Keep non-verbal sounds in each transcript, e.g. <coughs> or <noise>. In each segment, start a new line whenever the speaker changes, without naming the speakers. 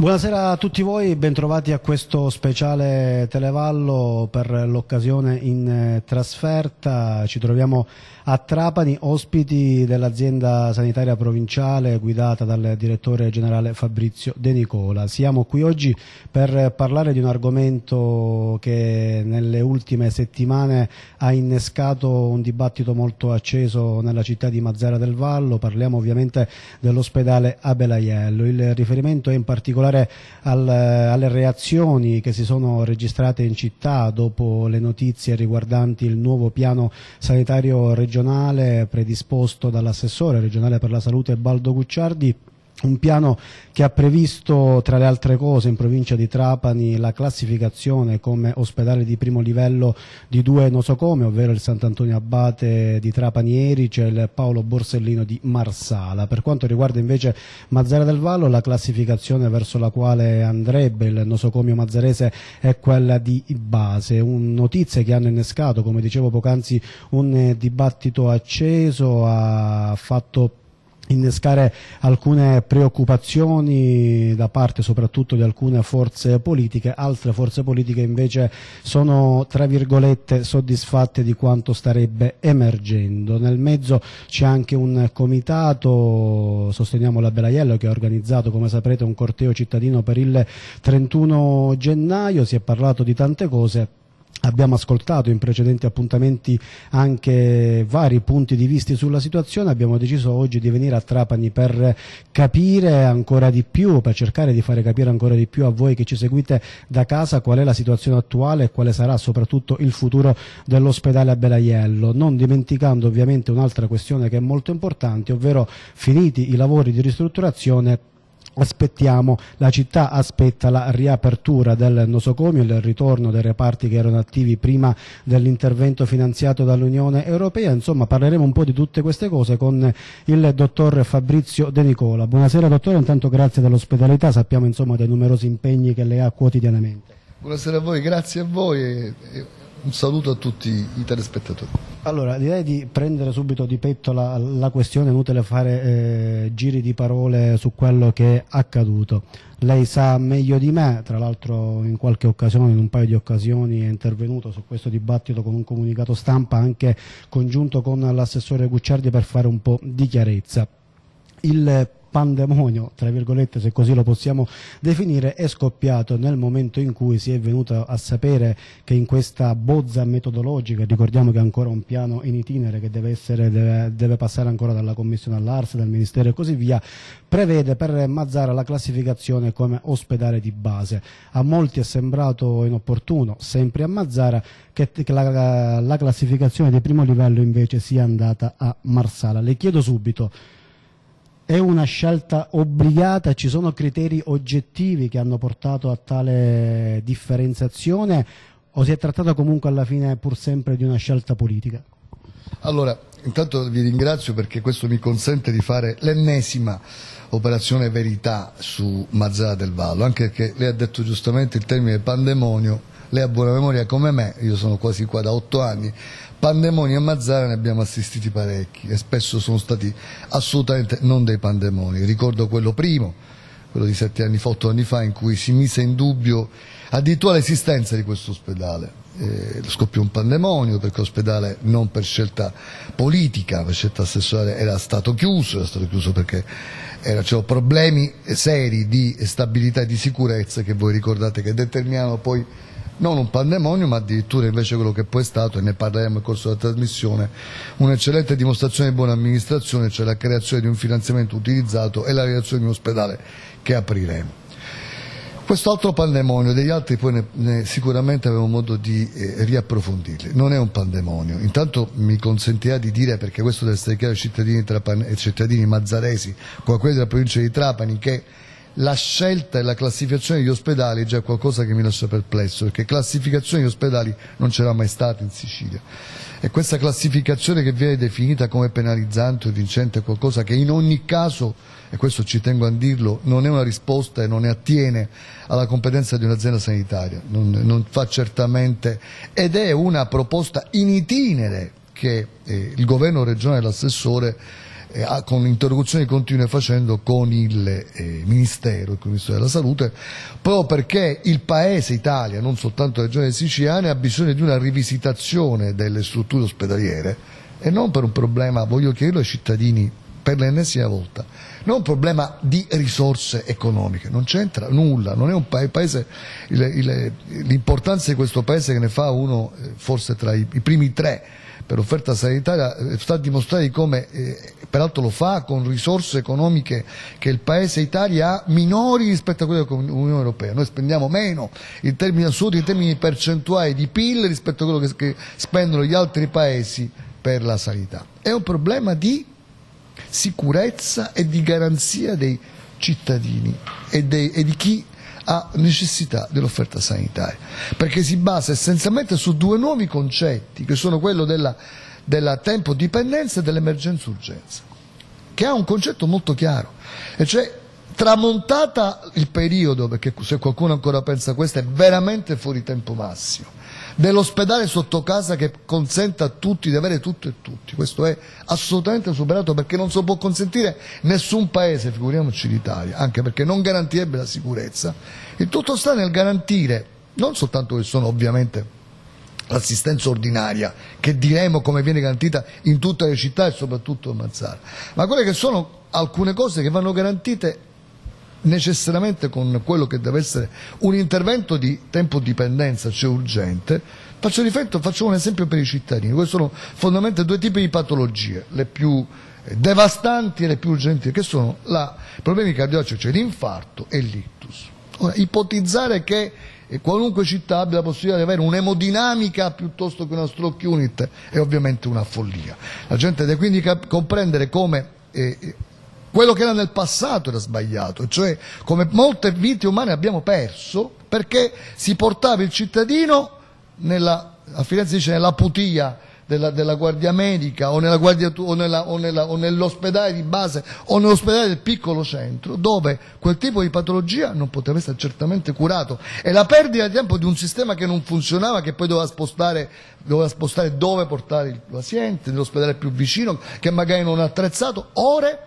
Buonasera a tutti voi, bentrovati a questo speciale Televallo per l'occasione in eh, trasferta. Ci troviamo a Trapani, ospiti dell'azienda sanitaria provinciale guidata dal direttore generale Fabrizio De Nicola. Siamo qui oggi per parlare di un argomento che nelle ultime settimane ha innescato un dibattito molto acceso nella città di Mazzara del Vallo. Parliamo ovviamente dell'ospedale Abelaiello. Il riferimento è in particolare particolare al, alle reazioni che si sono registrate in città dopo le notizie riguardanti il nuovo piano sanitario regionale predisposto dall'assessore regionale per la salute Baldo Gucciardi un piano che ha previsto tra le altre cose in provincia di Trapani la classificazione come ospedale di primo livello di due nosocome, ovvero il Sant'Antonio Abate di Trapani Erice e il Paolo Borsellino di Marsala. Per quanto riguarda invece Mazzara del Vallo la classificazione verso la quale andrebbe il nosocomio mazzarese è quella di base, un notizie che hanno innescato, come dicevo poc'anzi, un dibattito acceso, ha fatto innescare alcune preoccupazioni da parte soprattutto di alcune forze politiche, altre forze politiche invece sono tra virgolette soddisfatte di quanto starebbe emergendo. Nel mezzo c'è anche un comitato, sosteniamo la Belaiello, che ha organizzato come saprete un corteo cittadino per il 31 gennaio, si è parlato di tante cose Abbiamo ascoltato in precedenti appuntamenti anche vari punti di vista sulla situazione, abbiamo deciso oggi di venire a Trapani per capire ancora di più, per cercare di fare capire ancora di più a voi che ci seguite da casa qual è la situazione attuale e quale sarà soprattutto il futuro dell'ospedale a Belaiello, non dimenticando ovviamente un'altra questione che è molto importante, ovvero finiti i lavori di ristrutturazione aspettiamo, la città aspetta la riapertura del nosocomio, il ritorno dei reparti che erano attivi prima dell'intervento finanziato dall'Unione Europea, insomma parleremo un po' di tutte queste cose con il dottor Fabrizio De Nicola. Buonasera dottore, intanto grazie dell'ospitalità, sappiamo insomma dei numerosi impegni che lei ha quotidianamente.
Buonasera a voi, grazie a voi un saluto a tutti i telespettatori.
Allora, direi di prendere subito di petto la, la questione, è inutile fare eh, giri di parole su quello che è accaduto. Lei sa meglio di me, tra l'altro in qualche occasione, in un paio di occasioni è intervenuto su questo dibattito con un comunicato stampa anche congiunto con l'assessore Gucciardi per fare un po' di chiarezza. Il pandemonio, tra virgolette se così lo possiamo definire, è scoppiato nel momento in cui si è venuto a sapere che in questa bozza metodologica, ricordiamo che è ancora un piano in itinere che deve, essere, deve, deve passare ancora dalla Commissione all'Ars, dal Ministero e così via, prevede per Mazzara la classificazione come ospedale di base. A molti è sembrato inopportuno, sempre a Mazzara, che, la, la classificazione di primo livello invece sia andata a Marsala. Le chiedo subito, è una scelta obbligata, ci sono criteri oggettivi che hanno portato a tale differenziazione o si è trattato comunque alla fine pur sempre di una scelta politica?
Allora, intanto vi ringrazio perché questo mi consente di fare l'ennesima operazione verità su Mazzara del Vallo, anche perché lei ha detto giustamente il termine pandemonio, lei ha buona memoria come me, io sono quasi qua da otto anni, pandemoni a Mazzara ne abbiamo assistiti parecchi e spesso sono stati assolutamente non dei pandemoni. Ricordo quello primo, quello di sette anni fa, otto anni fa, in cui si mise in dubbio addirittura l'esistenza di questo ospedale. Eh, scoppiò un pandemonio perché l'ospedale non per scelta politica, per scelta assessuale era stato chiuso, era stato chiuso perché c'erano problemi seri di stabilità e di sicurezza che voi ricordate che determinano poi non un pandemonio ma addirittura invece quello che poi è stato, e ne parleremo nel corso della trasmissione, un'eccellente dimostrazione di buona amministrazione, cioè la creazione di un finanziamento utilizzato e la realizzazione di un ospedale che apriremo. Quest'altro pandemonio, degli altri poi ne, ne sicuramente avremo modo di eh, riapprofondirli, non è un pandemonio, intanto mi consentirà di dire, perché questo deve essere chiaro ai cittadini, ai cittadini mazzaresi, come quelli della provincia di Trapani, che la scelta e la classificazione degli ospedali è già qualcosa che mi lascia perplesso, perché classificazione degli ospedali non c'era mai stata in Sicilia. E questa classificazione che viene definita come penalizzante o vincente è qualcosa che in ogni caso, e questo ci tengo a dirlo, non è una risposta e non ne attiene alla competenza di un'azienda sanitaria, non, non, fa certamente, ed è una proposta in itinere che eh, il governo regionale e l'assessore eh, con interrogazioni continue facendo con il eh, Ministero, con il Ministero della Salute, proprio perché il Paese Italia, non soltanto la regione siciliana, ha bisogno di una rivisitazione delle strutture ospedaliere e non per un problema, voglio chiederlo ai cittadini per l'ennesima volta, non un problema di risorse economiche, non c'entra nulla, non è un paese, l'importanza di questo paese che ne fa uno eh, forse tra i, i primi tre per offerta sanitaria eh, sta a dimostrare come, eh, peraltro lo fa con risorse economiche che il Paese Italia ha minori rispetto a quelle dell'Unione Europea. Noi spendiamo meno in termini assoluti, in termini percentuali di PIL rispetto a quello che, che spendono gli altri Paesi per la sanità. È un problema di sicurezza e di garanzia dei cittadini e, dei, e di chi ha necessità dell'offerta sanitaria, perché si basa essenzialmente su due nuovi concetti, che sono quello della, della tempo dipendenza e dell'emergenza urgenza, che ha un concetto molto chiaro, e cioè tramontata il periodo, perché se qualcuno ancora pensa questo è veramente fuori tempo massimo, dell'ospedale sotto casa che consente a tutti di avere tutto e tutti. Questo è assolutamente superato perché non lo può consentire nessun paese, figuriamoci l'Italia, anche perché non garantirebbe la sicurezza. Il tutto sta nel garantire non soltanto che sono ovviamente l'assistenza ordinaria, che diremo come viene garantita in tutte le città e soprattutto a Mazzara, ma quelle che sono alcune cose che vanno garantite necessariamente con quello che deve essere un intervento di tempo dipendenza, cioè urgente, faccio riferimento, faccio un esempio per i cittadini, questi sono fondamentalmente due tipi di patologie, le più devastanti e le più urgenti, che sono i problemi cardiaci, cioè l'infarto e l'ictus. Ora, ipotizzare che qualunque città abbia la possibilità di avere un'emodinamica piuttosto che una stroke unit è ovviamente una follia. La gente deve quindi comprendere come eh, quello che era nel passato era sbagliato, cioè come molte vite umane abbiamo perso perché si portava il cittadino nella, a Firenze dice nella putia della, della guardia medica o, guardia, o, nella, o, nella, o nell'ospedale di base o nell'ospedale del piccolo centro dove quel tipo di patologia non poteva essere certamente curato. E la perdita di tempo di un sistema che non funzionava che poi doveva spostare, doveva spostare dove portare il paziente nell'ospedale più vicino che magari non attrezzato ore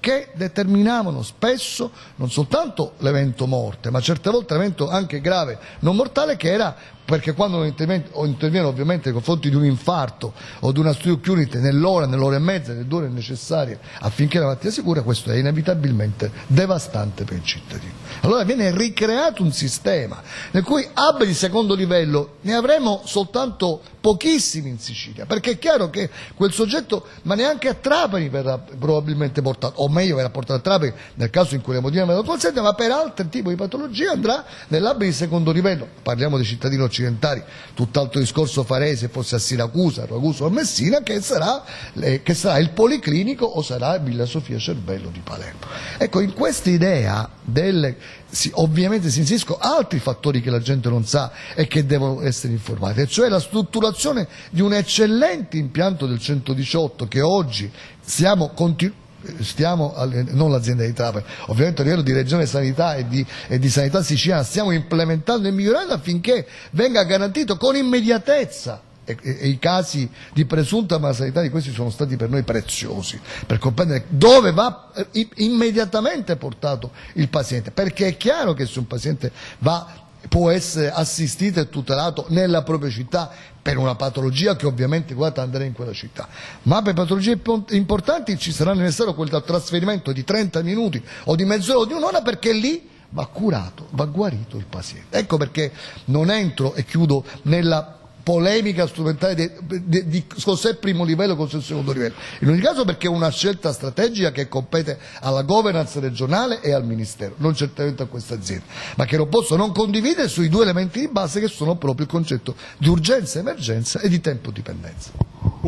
che determinavano spesso non soltanto l'evento morte, ma certe volte l'evento anche grave, non mortale, che era perché quando interviene ovviamente nei confronti di un infarto o di una stroke unit nell'ora, nell'ora e mezza, nelle due ore necessarie affinché la malattia si cura, questo è inevitabilmente devastante per il cittadino. Allora viene ricreato un sistema nel cui hub di secondo livello ne avremo soltanto pochissimi in Sicilia, perché è chiaro che quel soggetto, ma neanche a Trapani verrà probabilmente portato, o meglio verrà portato a Trapani nel caso in cui le modifiche lo consente, ma per altri tipi di patologie andrà nell'hub di secondo livello. Parliamo di cittadini occidentali, tutt'altro discorso farei se fosse a Siracusa, a Ragusa o a Messina, che sarà, eh, che sarà il policlinico o sarà Villa Sofia Cervello di Palermo. Ecco, in questa idea delle si, ovviamente si inseriscono altri fattori che la gente non sa e che devono essere informati, cioè la strutturazione di un eccellente impianto del 118 che oggi stiamo continuando stiamo, non l'azienda di Trapani, ovviamente a livello di regione sanità e di, e di sanità siciliana stiamo implementando e migliorando affinché venga garantito con immediatezza. E, e, i casi di presunta malasanità di questi sono stati per noi preziosi per comprendere dove va eh, immediatamente portato il paziente perché è chiaro che se un paziente va può essere assistito e tutelato nella propria città per una patologia che ovviamente guarda andare in quella città. Ma per patologie importanti ci sarà necessario quel trasferimento di 30 minuti o di mezz'ora o di un'ora perché lì va curato, va guarito il paziente. Ecco perché non entro e chiudo nella polemica strumentale di, di, di cos'è primo livello e cos'è secondo livello. In ogni caso perché è una scelta strategica che compete alla governance regionale e al Ministero, non certamente a questa azienda, ma che non posso non condividere sui due elementi di base che sono proprio il concetto di urgenza, emergenza e di tempo dipendenza.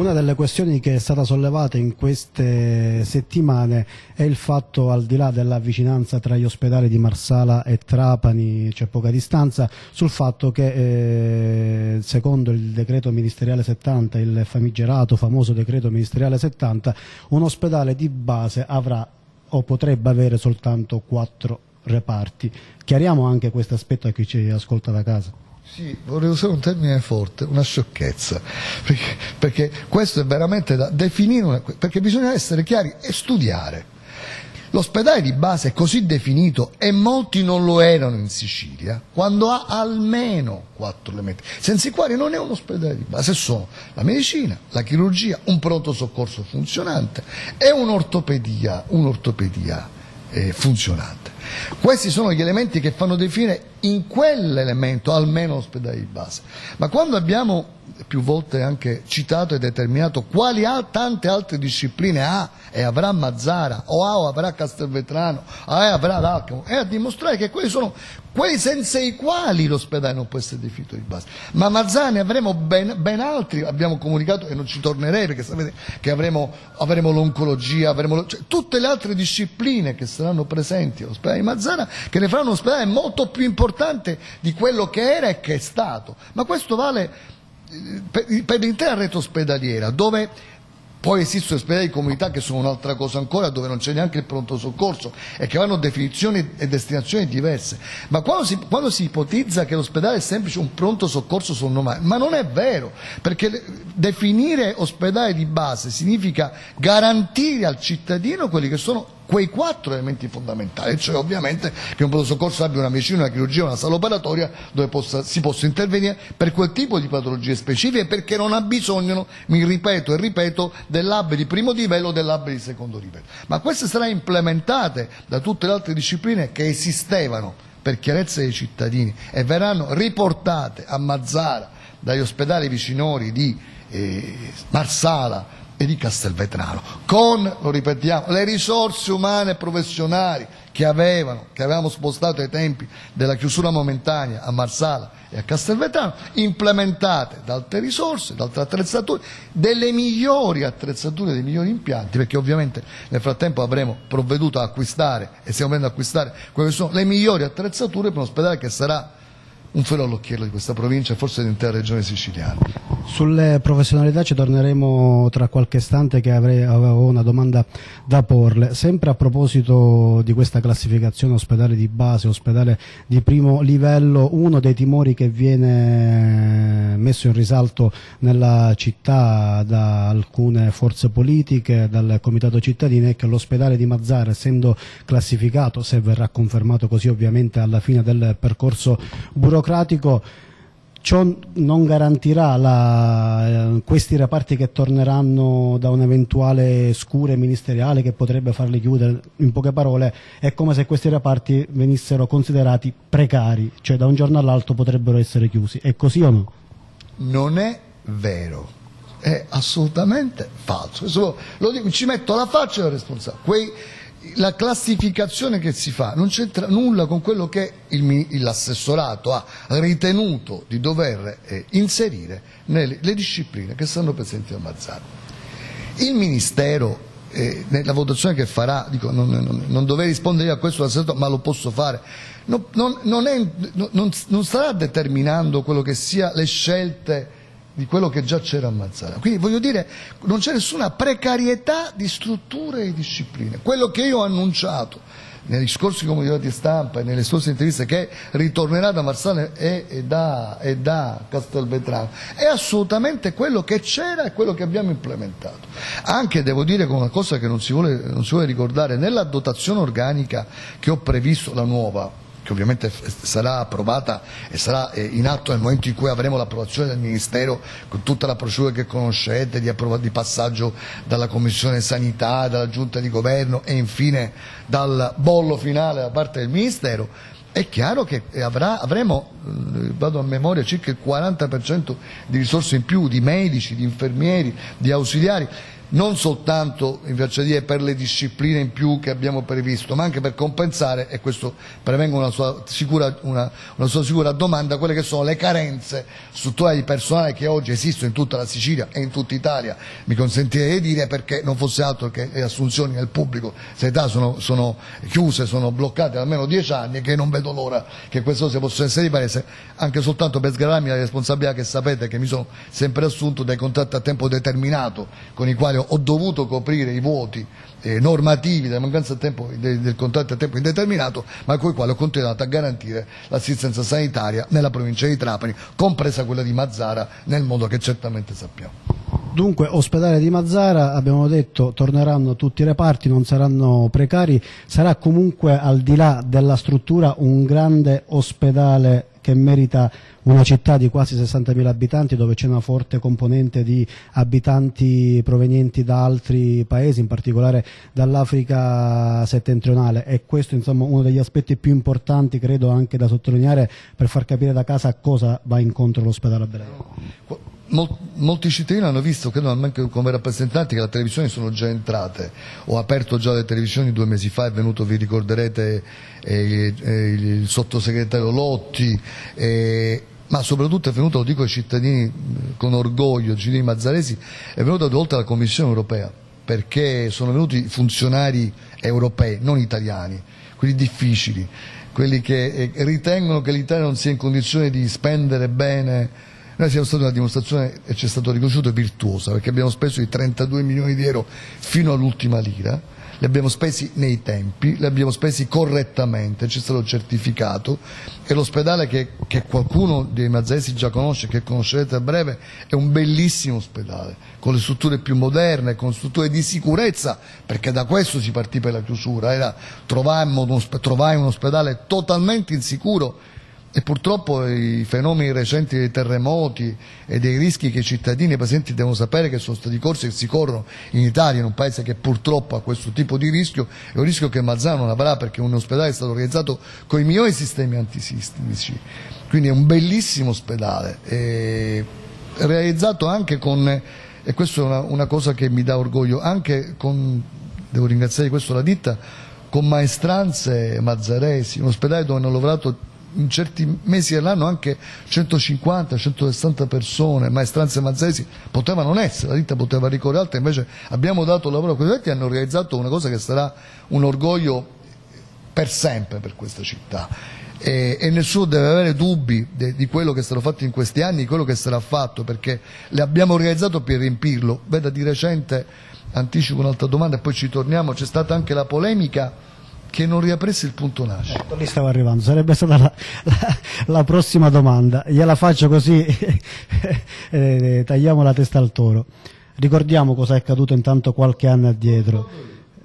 Una delle questioni che è stata sollevata in queste settimane è il fatto, al di là della vicinanza tra gli ospedali di Marsala e Trapani, c'è poca distanza, sul fatto che eh, secondo il decreto ministeriale 70, il famigerato, famoso decreto ministeriale 70, un ospedale di base avrà o potrebbe avere soltanto quattro reparti. Chiariamo anche questo aspetto a chi ci ascolta da casa.
Sì, vorrei usare un termine forte, una sciocchezza, perché, perché questo è veramente da definire, una, perché bisogna essere chiari e studiare. L'ospedale di base è così definito e molti non lo erano in Sicilia quando ha almeno quattro elementi, senza i quali non è un ospedale di base, sono la medicina, la chirurgia, un pronto soccorso funzionante e un'ortopedia, un'ortopedia eh, funzionante. Questi sono gli elementi che fanno definire in quell'elemento almeno l'ospedale di base. Ma quando abbiamo più volte anche citato e determinato quali al tante altre discipline ha e avrà Mazzara o ha o avrà Castelvetrano o avrà l'Alcamo è a dimostrare che quelli sono quelli senza i quali l'ospedale non può essere definito di base ma Mazzara ne avremo ben, ben altri abbiamo comunicato e non ci tornerei perché sapete che avremo, avremo l'oncologia avremo, cioè, tutte le altre discipline che saranno presenti all'ospedale di Mazzara che ne faranno un ospedale molto più importante di quello che era e che è stato ma questo vale per, per l'intera rete ospedaliera, dove poi esistono ospedali di comunità che sono un'altra cosa ancora, dove non c'è neanche il pronto soccorso e che hanno definizioni e destinazioni diverse. Ma quando si, quando si ipotizza che l'ospedale è semplice un pronto soccorso sul normale, ma non è vero, perché definire ospedale di base significa garantire al cittadino quelli che sono quei quattro elementi fondamentali, cioè ovviamente che un pronto soccorso abbia una medicina, una chirurgia, una sala operatoria dove possa, si possa intervenire per quel tipo di patologie specifiche perché non ha bisogno, mi ripeto e ripeto, dell'hub di primo livello o dell'hub di secondo livello. Ma queste saranno implementate da tutte le altre discipline che esistevano per chiarezza dei cittadini e verranno riportate a Mazzara dagli ospedali vicinori di eh, Marsala, e di Castelvetrano, con, lo ripetiamo, le risorse umane e professionali che avevano, che avevamo spostato ai tempi della chiusura momentanea a Marsala e a Castelvetrano, implementate da altre risorse, da altre attrezzature, delle migliori attrezzature, dei migliori impianti, perché ovviamente nel frattempo avremo provveduto a acquistare e stiamo venendo ad acquistare quelle che sono le migliori attrezzature per un ospedale che sarà un filo all'occhiello di questa provincia e forse dell'intera regione siciliana.
Sulle professionalità ci torneremo tra qualche istante che avrei, avevo una domanda da porle. Sempre a proposito di questa classificazione ospedale di base, ospedale di primo livello, uno dei timori che viene messo in risalto nella città da alcune forze politiche, dal Comitato Cittadini è che l'ospedale di Mazzara essendo classificato, se verrà confermato così ovviamente alla fine del percorso burocratico, burocratico ciò non garantirà la, eh, questi reparti che torneranno da un'eventuale scure ministeriale che potrebbe farli chiudere, in poche parole è come se questi reparti venissero considerati precari, cioè da un giorno all'altro potrebbero essere chiusi, è così o no?
Non è vero, è assolutamente falso, lo dico, ci metto la faccia del responsabile, Quei, la classificazione che si fa non c'entra nulla con quello che l'assessorato ha ritenuto di dover eh, inserire nelle le discipline che stanno presenti a Mazzara. Il Ministero, eh, nella votazione che farà, dico, non, non, non dovrei rispondere a questo ma lo posso fare, non, non, è, non starà determinando quello che sia le scelte di quello che già c'era a Mazzara. Quindi voglio dire, non c'è nessuna precarietà di strutture e discipline. Quello che io ho annunciato nei discorsi comunicati stampa e nelle scorse interviste che ritornerà da Marsala e, e, da, e da Castelvetrano è assolutamente quello che c'era e quello che abbiamo implementato. Anche devo dire con una cosa che non si vuole, non si vuole ricordare, nella dotazione organica che ho previsto, la nuova, che ovviamente sarà approvata e sarà eh, in atto nel momento in cui avremo l'approvazione del Ministero con tutta la procedura che conoscete di, di, passaggio dalla Commissione Sanità, dalla Giunta di Governo e infine dal bollo finale da parte del Ministero, è chiaro che avrà, avremo, eh, vado a memoria, circa il 40% di risorse in più di medici, di infermieri, di ausiliari non soltanto dire, per le discipline in più che abbiamo previsto, ma anche per compensare, e questo prevengo una sua sicura, una, una sua sicura domanda, quelle che sono le carenze strutturali di personale che oggi esistono in tutta la Sicilia e in tutta Italia, mi consentirei di dire perché non fosse altro che le assunzioni nel pubblico sanità sono, sono chiuse, sono bloccate da almeno dieci anni e che non vedo l'ora che queste cose possano essere riprese, anche soltanto per sgravarmi la responsabilità che sapete che mi sono sempre assunto dai contratti a tempo determinato con i quali ho dovuto coprire i vuoti eh, normativi della mancanza tempo, del, del contratto a tempo indeterminato, ma con i quali ho continuato a garantire l'assistenza sanitaria nella provincia di Trapani, compresa quella di Mazzara, nel modo che certamente sappiamo.
Dunque, ospedale di Mazzara, abbiamo detto, torneranno tutti i reparti, non saranno precari, sarà comunque al di là della struttura un grande ospedale che merita una città di quasi 60.000 abitanti dove c'è una forte componente di abitanti provenienti da altri paesi, in particolare dall'Africa settentrionale. E questo insomma uno degli aspetti più importanti credo anche da sottolineare per far capire da casa a cosa va incontro l'ospedale a Belgrado
molti cittadini hanno visto, credo anche come rappresentanti, che le televisioni sono già entrate. Ho aperto già le televisioni due mesi fa, è venuto, vi ricorderete, eh, eh, il sottosegretario Lotti, eh, ma soprattutto è venuto, lo dico ai cittadini con orgoglio, cittadini mazzaresi, è venuto due volte la Commissione europea, perché sono venuti funzionari europei, non italiani, quelli difficili, quelli che eh, ritengono che l'Italia non sia in condizione di spendere bene noi siamo stati una dimostrazione, e ci è stato riconosciuto, virtuosa, perché abbiamo speso i 32 milioni di euro fino all'ultima lira, li abbiamo spesi nei tempi, li abbiamo spesi correttamente, ci è stato certificato e l'ospedale che, che qualcuno dei mazzesi già conosce, che conoscerete a breve, è un bellissimo ospedale, con le strutture più moderne, con strutture di sicurezza, perché da questo si partì per la chiusura, Era, trovai un ospedale totalmente insicuro e purtroppo i fenomeni recenti dei terremoti e dei rischi che i cittadini e i pazienti devono sapere che sono stati corsi e si corrono in Italia, in un paese che purtroppo ha questo tipo di rischio, è un rischio che Mazzano non avrà perché un ospedale è stato organizzato con i migliori sistemi antisismici. Quindi è un bellissimo ospedale, realizzato anche con, e questa è una, una cosa che mi dà orgoglio, anche con, devo ringraziare di questo la ditta, con maestranze mazzaresi, un ospedale dove hanno lavorato in certi mesi dell'anno anche 150-160 persone, maestranze mazzesi, poteva non essere, la ditta poteva ricorrere altre, invece abbiamo dato lavoro a questi e hanno realizzato una cosa che sarà un orgoglio per sempre per questa città. E, e, nessuno deve avere dubbi de, di quello che stato fatto in questi anni, di quello che sarà fatto, perché le abbiamo realizzato per riempirlo. Veda, di recente, anticipo un'altra domanda e poi ci torniamo, c'è stata anche la polemica che non riaprisse il punto nascita.
Ecco, lì stavo arrivando, sarebbe stata la, la, la prossima domanda, gliela faccio così <laughs> eh, tagliamo la testa al toro. Ricordiamo cosa è accaduto intanto qualche anno addietro,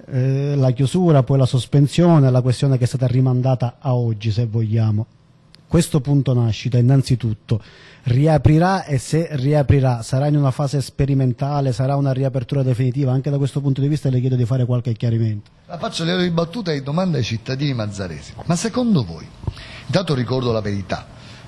eh, la chiusura, poi la sospensione, la questione che è stata rimandata a oggi se vogliamo. Questo punto nascita innanzitutto riaprirà e se riaprirà sarà in una fase sperimentale, sarà una riapertura definitiva? Anche da questo punto di vista le chiedo di fare qualche chiarimento.
La faccio le ribattute e domande ai cittadini mazzaresi. Ma secondo voi, intanto ricordo la verità,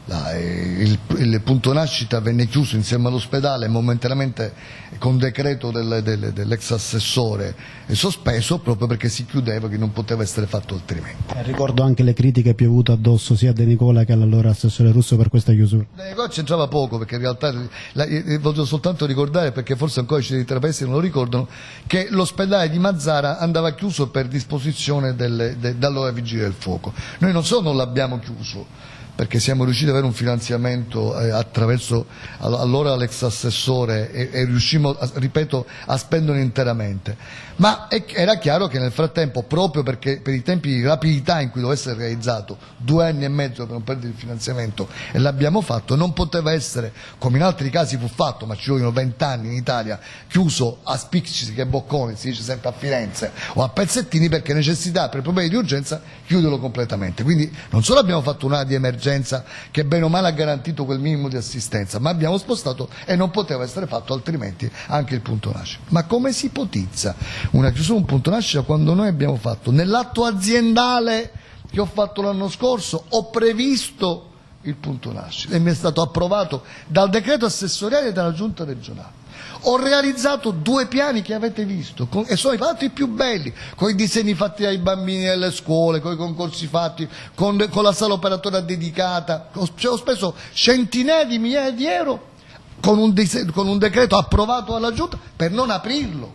la, eh, il, il, punto nascita venne chiuso insieme all'ospedale momentaneamente con decreto del, del, dell'ex assessore sospeso proprio perché si chiudeva che non poteva essere fatto altrimenti.
Eh, ricordo anche le critiche piovute addosso sia a De Nicola che all'allora assessore russo per questa chiusura.
De Nicola c'entrava poco perché in realtà la, voglio soltanto ricordare perché forse ancora i cittadini non lo ricordano che l'ospedale di Mazzara andava chiuso per disposizione de, dall'ora vigile del fuoco. Noi non solo non l'abbiamo chiuso perché siamo riusciti ad avere un finanziamento eh, attraverso allora l'ex assessore e, e riuscimmo, a, ripeto, a spenderlo interamente. Ma è, era chiaro che nel frattempo, proprio perché per i tempi di rapidità in cui doveva essere realizzato, due anni e mezzo per non perdere il finanziamento, e l'abbiamo fatto, non poteva essere, come in altri casi fu fatto, ma ci vogliono vent'anni in Italia, chiuso a spicci che bocconi, si dice sempre a Firenze, o a pezzettini perché necessità per problemi di urgenza chiuderlo completamente. Quindi non solo abbiamo fatto un'area di emergenza, emergenza che bene o male ha garantito quel minimo di assistenza, ma abbiamo spostato e non poteva essere fatto altrimenti anche il punto nascita. Ma come si ipotizza una chiusura, un punto nascita quando noi abbiamo fatto nell'atto aziendale che ho fatto l'anno scorso, ho previsto il punto nascita e mi è stato approvato dal decreto assessoriale e dalla giunta regionale. Ho realizzato due piani che avete visto con, e sono i fatti più belli, con i disegni fatti ai bambini nelle scuole, con i concorsi fatti, con, con la sala operatoria dedicata. Ho, ho, speso centinaia di migliaia di euro con un, con un, decreto approvato dalla Giunta per non aprirlo.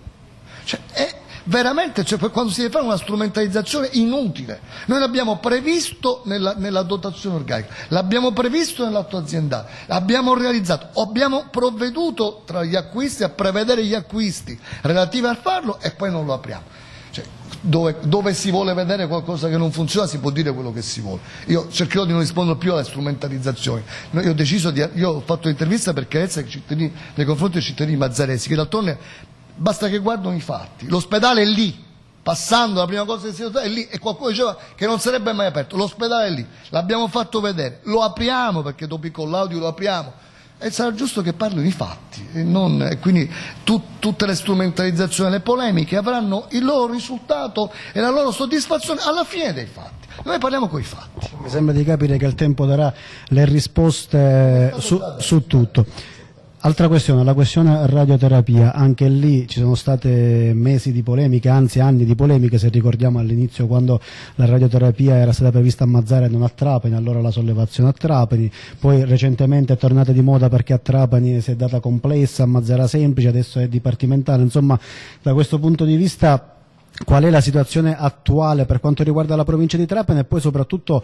Cioè, è, veramente, cioè quando si deve fare una strumentalizzazione inutile. Noi l'abbiamo previsto nella, nella dotazione organica, l'abbiamo previsto nell'atto aziendale, l'abbiamo realizzato, abbiamo provveduto tra gli acquisti a prevedere gli acquisti relativi al farlo e poi non lo apriamo. Cioè, dove, dove, si vuole vedere qualcosa che non funziona si può dire quello che si vuole. Io cercherò di non rispondere più alle strumentalizzazioni. Io ho, di, io ho fatto l'intervista per chiarezza nei confronti dei cittadini mazzaresi, che d'altronde basta che guardano i fatti. L'ospedale è lì, passando la prima cosa che si è lì e qualcuno diceva che non sarebbe mai aperto. L'ospedale è lì, l'abbiamo fatto vedere, lo apriamo perché dopo i collaudio lo apriamo e sarà giusto che parlino i fatti e, non, e quindi tu, tutte le strumentalizzazioni, le polemiche avranno il loro risultato e la loro soddisfazione alla fine dei fatti. Noi parliamo con i fatti.
Mi sembra di capire che il tempo darà le risposte su, su tutto. Altra questione, la questione radioterapia, anche lì ci sono state mesi di polemiche, anzi anni di polemiche, se ricordiamo all'inizio quando la radioterapia era stata prevista a Mazzara e non a Trapani, allora la sollevazione a Trapani, poi recentemente è tornata di moda perché a Trapani si è data complessa, a Mazzara semplice, adesso è dipartimentale, insomma da questo punto di vista qual è la situazione attuale per quanto riguarda la provincia di Trapani e poi soprattutto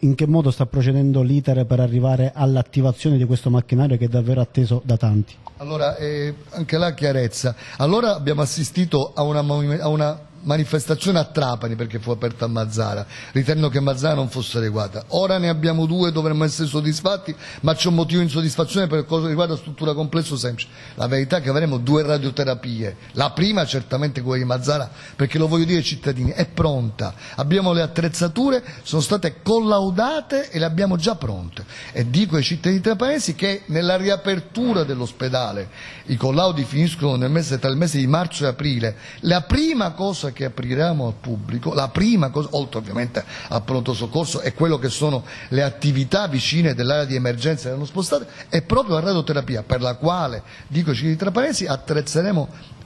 in che modo sta procedendo l'iter per arrivare all'attivazione di questo macchinario che è davvero atteso da tanti?
Allora, eh, anche la chiarezza. Allora abbiamo assistito a una, a una manifestazione a Trapani perché fu aperta a Mazzara, ritenendo che Mazzara non fosse adeguata. Ora ne abbiamo due, dovremmo essere soddisfatti, ma c'è un motivo di insoddisfazione per cosa riguarda struttura complessa semplice. La verità è che avremo due radioterapie, la prima certamente quella di Mazzara, perché lo voglio dire ai cittadini, è pronta, abbiamo le attrezzature, sono state collaudate e le abbiamo già pronte. E dico ai cittadini trapanesi che nella riapertura dell'ospedale, i collaudi finiscono mese, tra il mese di marzo e aprile, la prima cosa che apriremo al pubblico, la prima cosa, oltre ovviamente al pronto soccorso e quello che sono le attività vicine dell'area di emergenza che erano spostate, è proprio la radioterapia per la quale, dico ai di Trapanesi, attrezzeremo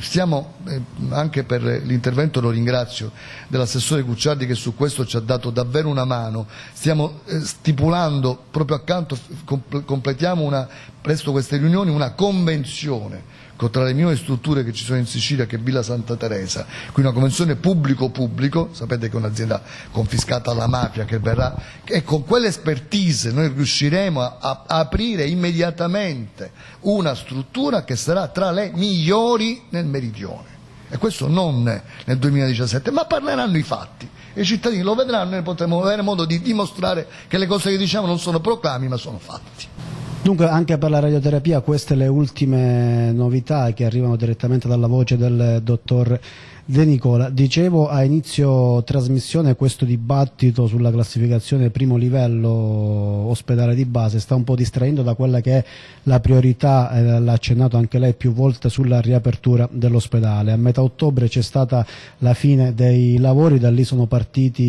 Stiamo, eh, anche per l'intervento lo ringrazio dell'assessore Cucciardi che su questo ci ha dato davvero una mano, stiamo eh, stipulando proprio accanto, completiamo una, presto queste riunioni, una convenzione tra le minori strutture che ci sono in Sicilia che è Villa Santa Teresa, quindi una convenzione pubblico-pubblico, sapete che è un'azienda confiscata alla mafia che verrà, e con quell'espertise noi riusciremo a, a, aprire immediatamente una struttura che sarà tra le migliori nel meridione. E questo non nel 2017, ma parleranno i fatti. I cittadini lo vedranno e potremo avere modo di dimostrare che le cose che diciamo non sono proclami ma sono fatti.
Dunque anche per la radioterapia queste le ultime novità che arrivano direttamente dalla voce del dottor De Nicola, dicevo a inizio trasmissione questo dibattito sulla classificazione primo livello ospedale di base sta un po' distraendo da quella che è la priorità, eh, l'ha accennato anche lei più volte, sulla riapertura dell'ospedale. A metà ottobre c'è stata la fine dei lavori, da lì sono partiti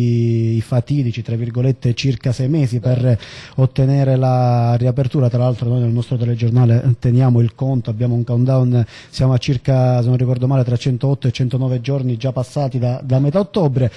i fatidici, tra virgolette, circa sei mesi per ottenere la riapertura, tra l'altro noi nel nostro telegiornale teniamo il conto, abbiamo un countdown, siamo a circa, se non ricordo male, tra 108 e 109 giorni giorni già passati da, da metà ottobre.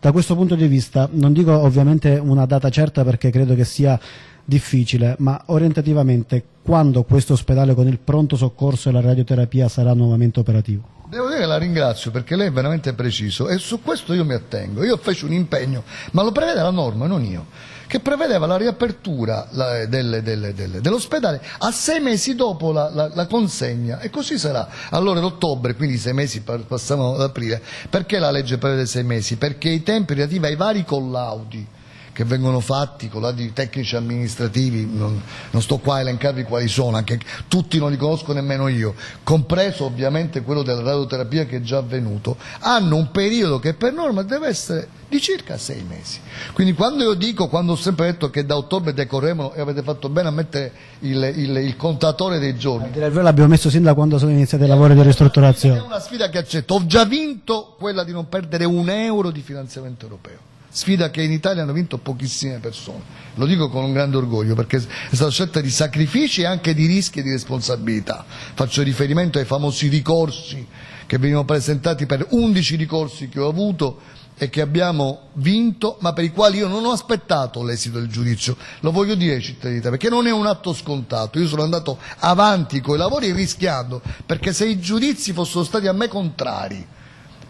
Da questo punto di vista, non dico ovviamente una data certa perché credo che sia difficile, ma orientativamente quando questo ospedale con il pronto soccorso e la radioterapia sarà nuovamente operativo?
Devo dire che la ringrazio perché lei è veramente preciso e su questo io mi attengo. Io feci un impegno, ma lo prevede la norma, non io che prevedeva la riapertura dell'ospedale a sei mesi dopo la, la, la, consegna e così sarà. Allora in ottobre, quindi sei mesi passiamo ad aprile, perché la legge prevede sei mesi? Perché i tempi relativi ai vari collaudi che vengono fatti con lati tecnici amministrativi, non, non, sto qua a elencarvi quali sono, anche tutti non li conosco nemmeno io, compreso ovviamente quello della radioterapia che è già avvenuto, hanno un periodo che per norma deve essere di circa sei mesi. Quindi quando io dico, quando ho sempre detto che da ottobre decorremo e avete fatto bene a mettere il, il, il contatore dei giorni.
L'abbiamo messo sin da quando sono iniziati i lavori di ristrutturazione.
È una sfida che accetto, ho già vinto quella di non perdere un euro di finanziamento europeo sfida che in Italia hanno vinto pochissime persone. Lo dico con un grande orgoglio perché è stata scelta di sacrifici e anche di rischi e di responsabilità. Faccio riferimento ai famosi ricorsi che venivano presentati per 11 ricorsi che ho avuto e che abbiamo vinto, ma per i quali io non ho aspettato l'esito del giudizio. Lo voglio dire ai cittadini perché non è un atto scontato. Io sono andato avanti con i lavori rischiando, perché se i giudizi fossero stati a me contrari,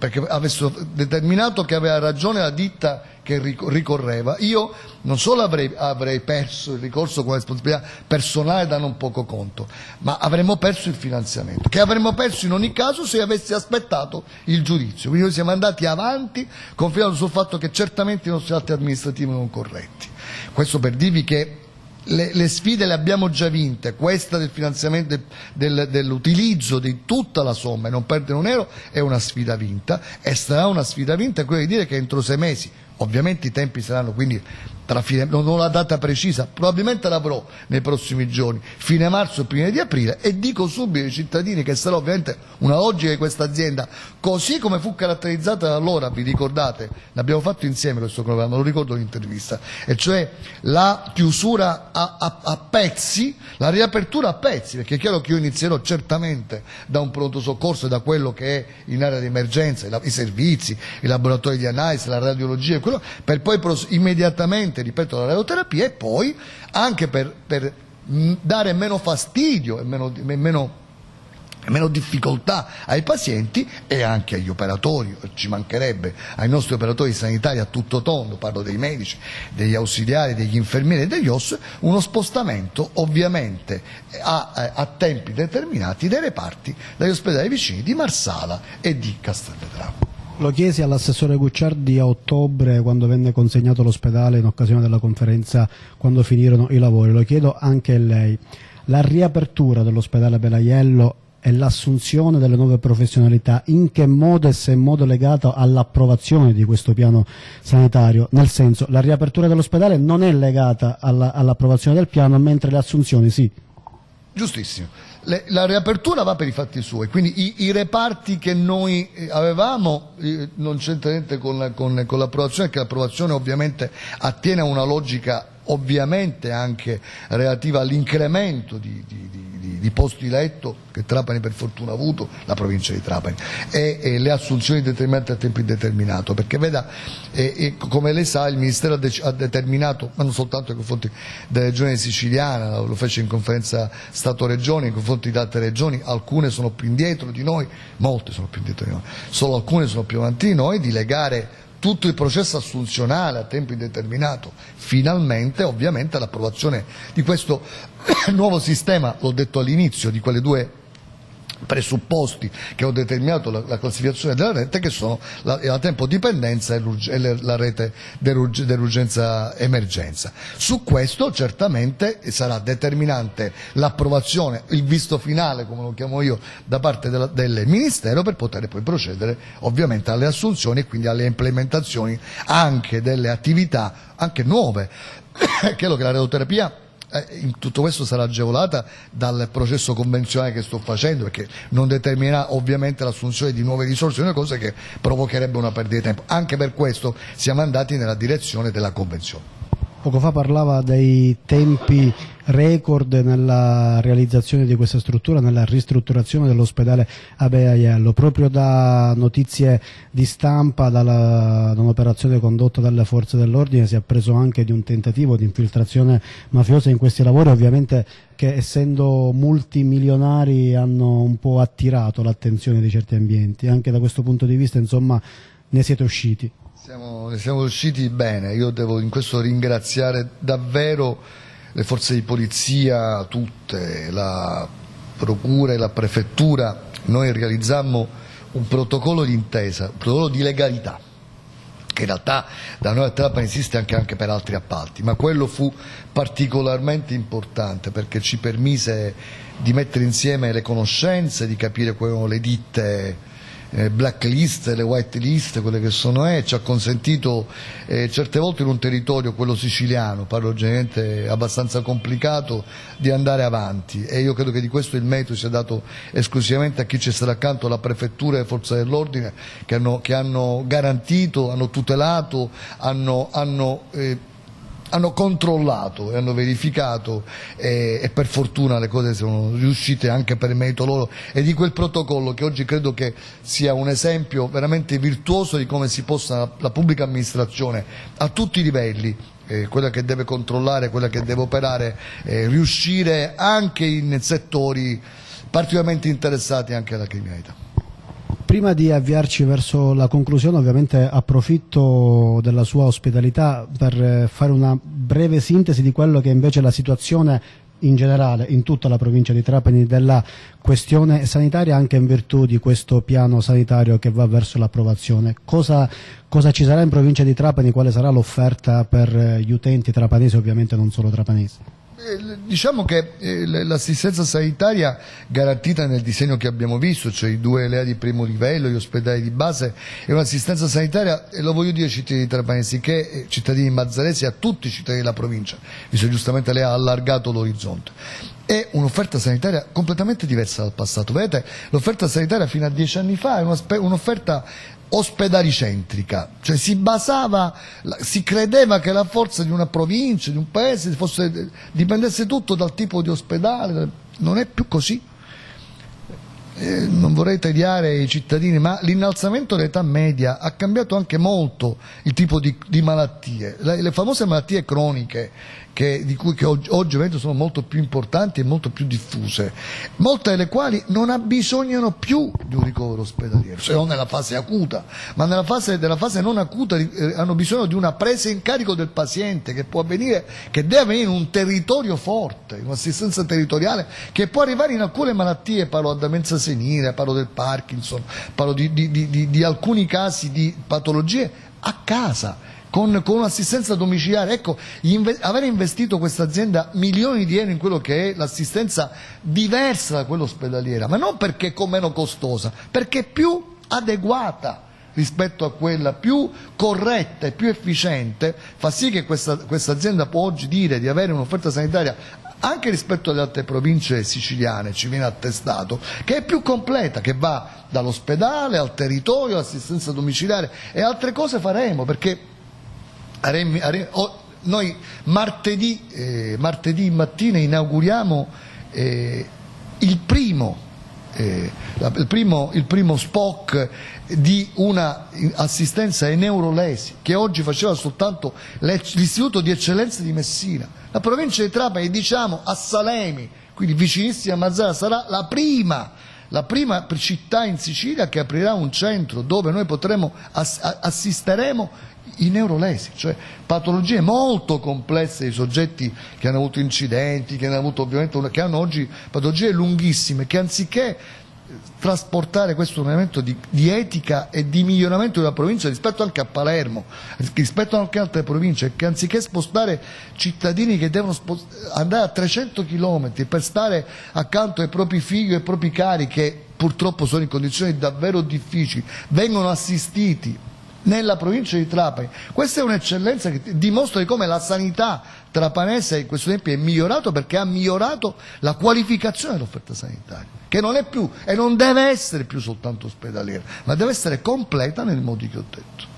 perché avessero determinato che aveva ragione la ditta che ricorreva, io non solo avrei, avrei, perso il ricorso con responsabilità personale da non poco conto, ma avremmo perso il finanziamento, che avremmo perso in ogni caso se avessi aspettato il giudizio. Quindi noi siamo andati avanti confiando sul fatto che certamente i nostri atti amministrativi non corretti. Questo per dirvi che le, le, sfide le abbiamo già vinte, questa del finanziamento del, dell'utilizzo di tutta la somma e non perdere un euro è una sfida vinta e sarà una sfida vinta quella di dire che entro sei mesi Ovviamente i tempi saranno quindi tra fine, non ho la data precisa, probabilmente l'avrò nei prossimi giorni, fine marzo, prima di aprile e dico subito ai cittadini che sarà ovviamente una logica di questa azienda, così come fu caratterizzata allora, vi ricordate, l'abbiamo fatto insieme questo programma, lo ricordo l'intervista, e cioè la chiusura a, a, a, pezzi, la riapertura a pezzi, perché è chiaro che io inizierò certamente da un pronto soccorso e da quello che è in area di emergenza, i, i servizi, i laboratori di analisi, la radiologia, quello, per poi immediatamente, ripeto, la radioterapia e poi anche per, per dare meno fastidio e meno, meno meno difficoltà ai pazienti e anche agli operatori, ci mancherebbe ai nostri operatori sanitari a tutto tondo, parlo dei medici, degli ausiliari, degli infermieri e degli OS, uno spostamento ovviamente a, a tempi determinati dei reparti dagli ospedali vicini di Marsala e di Castelvetrano.
Lo chiesi all'assessore Gucciardi a ottobre quando venne consegnato l'ospedale in occasione della conferenza quando finirono i lavori, lo chiedo anche a lei. La riapertura dell'ospedale Belaiello e l'assunzione delle nuove professionalità, in che modo e se in modo legato all'approvazione di questo piano sanitario? Nel senso, la riapertura dell'ospedale non è legata all'approvazione del piano, mentre le assunzioni sì.
Giustissimo. Le, la riapertura va per i fatti suoi, quindi i, i reparti che noi eh, avevamo eh, non c'entra niente con, con, con l'approvazione, che l'approvazione ovviamente attiene a una logica ovviamente anche relativa all'incremento di, di, di, di, posti letto che Trapani per fortuna ha avuto, la provincia di Trapani, e, e le assunzioni determinate a tempo indeterminato, perché veda, e, e, come lei sa il Ministero ha, ha, determinato, ma non soltanto nei confronti della regione siciliana, lo fece in conferenza Stato-Regione, nei confronti di altre regioni, alcune sono più indietro di noi, molte sono più indietro di noi, solo alcune sono più avanti di noi, di legare tutto il processo assunzionale a tempo indeterminato, finalmente ovviamente l'approvazione di questo <coughs> nuovo sistema, l'ho detto all'inizio, di quelle due presupposti che ho determinato la, la classificazione della rete che sono la, la tempo dipendenza e, e la rete dell'urgenza emergenza. Su questo certamente sarà determinante l'approvazione, il visto finale come lo chiamo io da parte della, del Ministero per poter poi procedere ovviamente alle assunzioni e quindi alle implementazioni anche delle attività anche nuove. <coughs> Che la radioterapia eh, tutto questo sarà agevolata dal processo convenzionale che sto facendo perché non determinerà ovviamente l'assunzione di nuove risorse, una cosa che provocherebbe una perdita di tempo. Anche per questo siamo andati nella direzione della convenzione.
Poco fa parlava dei tempi record nella realizzazione di questa struttura, nella ristrutturazione dell'ospedale Abea Proprio da notizie di stampa, dalla, da un'operazione condotta dalle forze dell'ordine, si è preso anche di un tentativo di infiltrazione mafiosa in questi lavori, ovviamente che essendo multimilionari hanno un po' attirato l'attenzione di certi ambienti. Anche da questo punto di vista insomma, ne siete usciti.
Siamo, siamo usciti bene, io devo in questo ringraziare davvero le forze di polizia tutte, la procura e la prefettura, noi realizzammo un protocollo di intesa, un protocollo di legalità che in realtà da noi a Trapani esiste anche, anche, per altri appalti, ma quello fu particolarmente importante perché ci permise di mettere insieme le conoscenze, di capire quali erano le ditte eh, blacklist, le white list, quelle che sono è, ci ha consentito eh, certe volte in un territorio, quello siciliano, parlo generalmente abbastanza complicato, di andare avanti. E io credo che di questo il merito sia dato esclusivamente a chi ci sarà accanto, la prefettura e le forze dell'ordine che hanno, che hanno garantito, hanno tutelato, hanno, hanno eh, hanno controllato e hanno verificato e, e, per fortuna le cose sono riuscite anche per merito loro e di quel protocollo che oggi credo che sia un esempio veramente virtuoso di come si possa la pubblica amministrazione a tutti i livelli eh, quella che deve controllare, quella che deve operare, eh, riuscire anche in settori particolarmente interessati anche alla criminalità.
Prima di avviarci verso la conclusione ovviamente approfitto della sua ospitalità per fare una breve sintesi di quello che invece è la situazione in generale in tutta la provincia di Trapani della questione sanitaria anche in virtù di questo piano sanitario che va verso l'approvazione. Cosa, cosa, ci sarà in provincia di Trapani, quale sarà l'offerta per gli utenti trapanesi ovviamente non solo trapanesi?
Eh, diciamo che eh, l'assistenza sanitaria garantita nel disegno che abbiamo visto, cioè i due LEA di primo livello, gli ospedali di base, è un'assistenza sanitaria, e lo voglio dire ai cittadini trapanesi, che eh, cittadini mazzaresi, a tutti i cittadini della provincia, visto che giustamente lei ha allargato l'orizzonte. È un'offerta sanitaria completamente diversa dal passato. Vedete, l'offerta sanitaria fino a dieci anni fa è un'offerta ospedalicentrica, cioè si basava, si credeva che la forza di una provincia, di un paese fosse, dipendesse tutto dal tipo di ospedale, non è più così. Eh, non vorrei tediare i cittadini, ma l'innalzamento dell'età media ha cambiato anche molto il tipo di, di malattie. Le, le, famose malattie croniche che, di cui, oggi, oggi sono molto più importanti e molto più diffuse, molte delle quali non abbisognano più di un ricovero ospedaliero, se non nella fase acuta, ma nella fase, nella fase non acuta eh, hanno bisogno di una presa in carico del paziente che può avvenire, che deve avvenire in un territorio forte, in un'assistenza territoriale, che può arrivare in alcune malattie, parlo da demenza senile, parlo del Parkinson, parlo di, di, di, di alcuni casi di patologie a casa con, con un'assistenza domiciliare. Ecco, inve aver investito questa azienda milioni di euro in quello che è l'assistenza diversa da quella ospedaliera, ma non perché è meno costosa, perché più adeguata rispetto a quella più corretta e più efficiente, fa sì che questa, questa azienda può oggi dire di avere un'offerta sanitaria anche rispetto alle altre province siciliane, ci viene attestato, che è più completa, che va dall'ospedale al territorio, all'assistenza domiciliare e altre cose faremo, perché noi martedì, eh, martedì, mattina inauguriamo eh, il, primo, eh, il, primo, il primo SPOC di un'assistenza ai neurolesi che oggi faceva soltanto l'Istituto di Eccellenza di Messina. La provincia di Trapani, diciamo a Salemi, quindi vicinissima a Mazzara, sarà la prima la prima città in Sicilia che aprirà un centro dove noi potremo assisteremo i neurolesi, cioè patologie molto complesse di soggetti che hanno avuto incidenti, che hanno, avuto, che hanno oggi patologie lunghissime, che anziché trasportare questo elemento di, di, etica e di miglioramento della provincia rispetto anche a Palermo, rispetto anche a altre province, che anziché spostare cittadini che devono andare a 300 km per stare accanto ai propri figli e ai propri cari che purtroppo sono in condizioni davvero difficili, vengono assistiti nella provincia di Trapani. Questa è un'eccellenza che dimostra di come la sanità trapanese in questo tempo è migliorato perché ha migliorato la qualificazione dell'offerta sanitaria, che non è più e non deve essere più soltanto ospedaliera, ma deve essere completa nei modi che ho detto.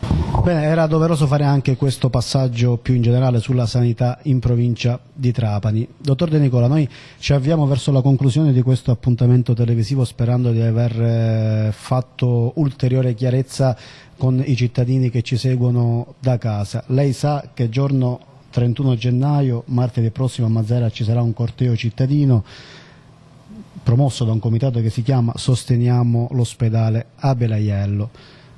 Bene, era doveroso fare anche questo passaggio più in generale sulla sanità in provincia di Trapani. Dottor De Nicola, noi ci avviamo verso la conclusione di questo appuntamento televisivo sperando di aver eh, fatto ulteriore chiarezza con i cittadini che ci seguono da casa. Lei sa che giorno 31 gennaio, martedì prossimo a Mazzara ci sarà un corteo cittadino promosso da un comitato che si chiama Sosteniamo l'ospedale a Belaiello.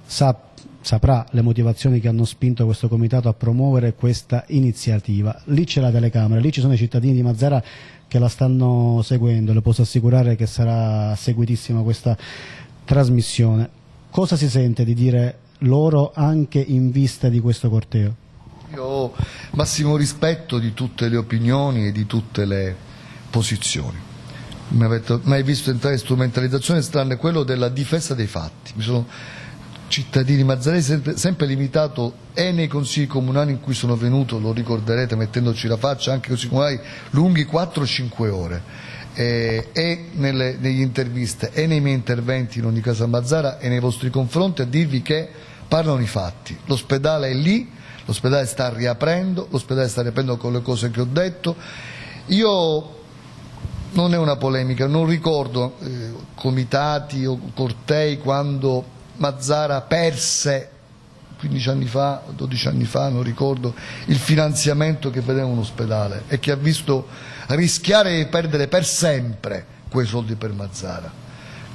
Sa, saprà le motivazioni che hanno spinto questo comitato a promuovere questa iniziativa. Lì c'è la telecamera, lì ci sono i cittadini di Mazzara che la stanno seguendo, le posso assicurare che sarà seguitissima questa trasmissione. Cosa si sente di dire loro anche in vista di questo corteo?
Io ho massimo rispetto di tutte le opinioni e di tutte le posizioni. Non avete mai visto entrare in strumentalizzazione tranne quello della difesa dei fatti. Mi sono cittadini mazzaresi sempre, sempre limitato e nei consigli comunali in cui sono venuto, lo ricorderete mettendoci la faccia, anche consigli comunali lunghi 4-5 ore eh, e nelle, negli interviste e nei miei interventi in ogni caso a Mazzara e nei vostri confronti a dirvi che parlano i fatti. L'ospedale è lì, l'ospedale sta riaprendo, l'ospedale sta riaprendo con le cose che ho detto. Io non è una polemica, non ricordo eh, comitati o cortei quando Mazzara perse 15 anni fa, 12 anni fa, non ricordo, il finanziamento che vedeva un ospedale e che ha visto rischiare di perdere per sempre quei soldi per Mazzara.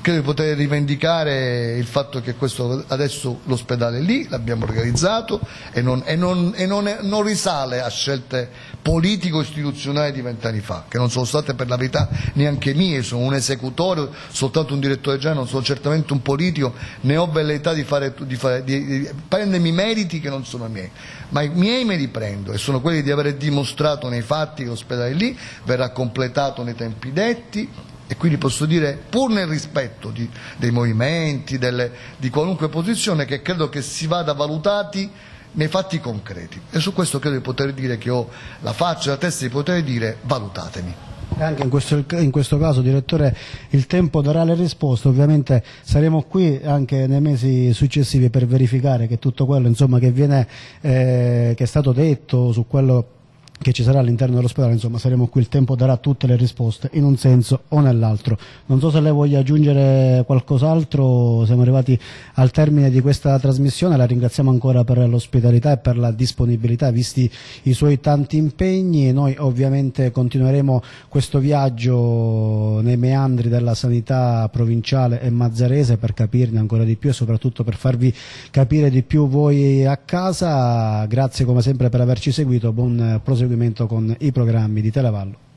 credo di poter rivendicare il fatto che questo, adesso l'ospedale è lì, l'abbiamo organizzato e, non, e, non, e non, non, risale a scelte politico-istituzionali di vent'anni fa, che non sono state per la verità neanche mie, sono un esecutore, soltanto un direttore generale, non sono certamente un politico, ne ho velleità di, fare, di, fare, di, di prendermi meriti che non sono miei, ma i miei me li prendo e sono quelli di aver dimostrato nei fatti che l'ospedale lì, verrà completato nei tempi detti, e quindi posso dire, pur nel rispetto di, dei movimenti, delle, di qualunque posizione, che credo che si vada valutati nei fatti concreti. E su questo credo di poter dire che ho la faccia e la testa di poter dire valutatemi.
Anche in questo, in questo, caso, direttore, il tempo darà le risposte, ovviamente saremo qui anche nei mesi successivi per verificare che tutto quello insomma, che, viene, eh, che è stato detto su quello che ci sarà all'interno dell'ospedale, insomma saremo qui, il tempo darà tutte le risposte in un senso o nell'altro. Non so se lei voglia aggiungere qualcos'altro, siamo arrivati al termine di questa trasmissione, la ringraziamo ancora per l'ospitalità e per la disponibilità, visti i suoi tanti impegni, noi ovviamente continueremo questo viaggio nei meandri della sanità provinciale e mazzarese per capirne ancora di più e soprattutto per farvi capire di più voi a casa, grazie come sempre per averci seguito, buon proseguimento con i programmi di Televallo.